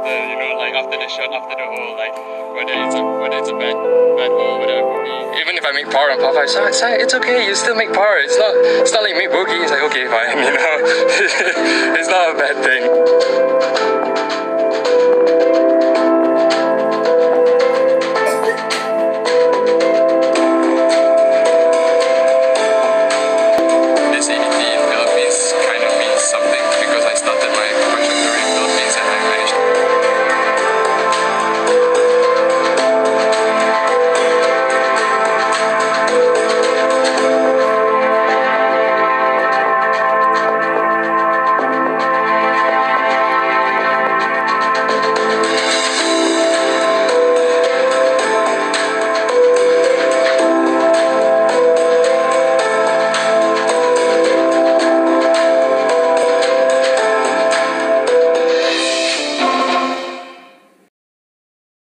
after you know like after the shot after the hole like whether it's a whether it's a bad bad hole whatever it be. Even if I make par on par five, so it's like it's okay. You still make par. It's not it's not like make bogey. It's like okay fine. You know, it's not a bad thing.